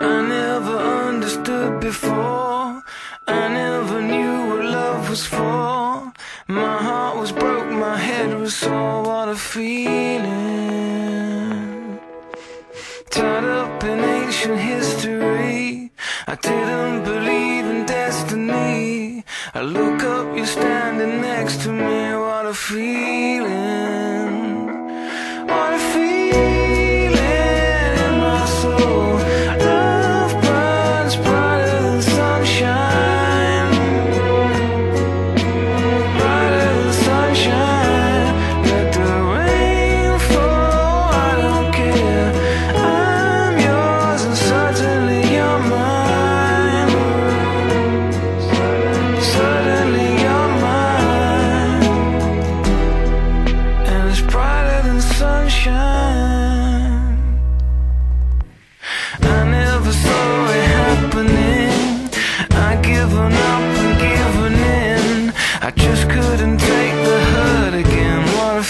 I never understood before. I never knew what love was for. My heart was broke, my head was sore. What a feeling. Tied up in ancient history. I didn't believe in destiny. I look up, you're standing next to me. What a feeling.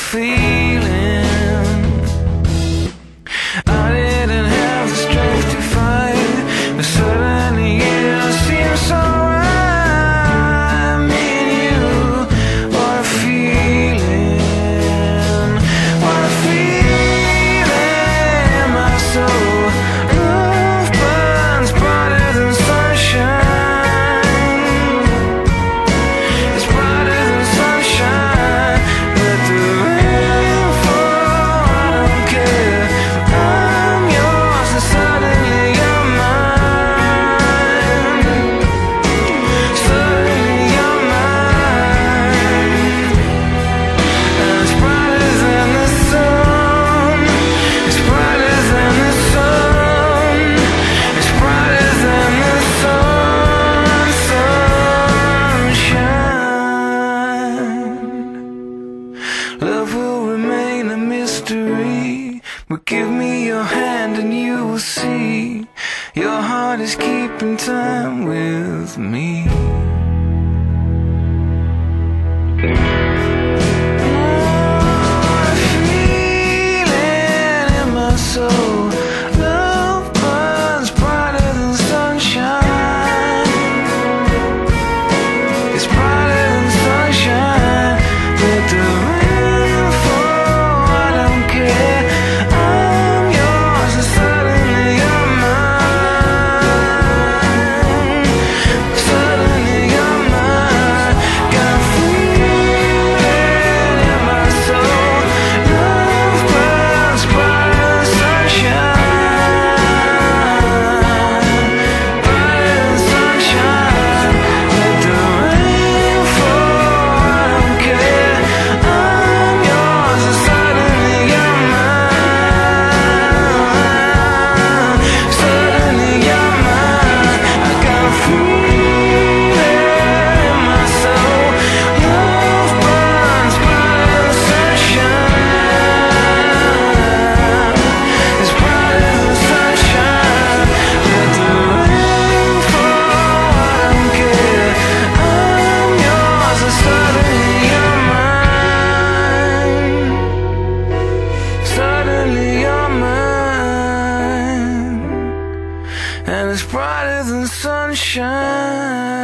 feel mystery. But give me your hand and you will see your heart is keeping time with me. sunshine.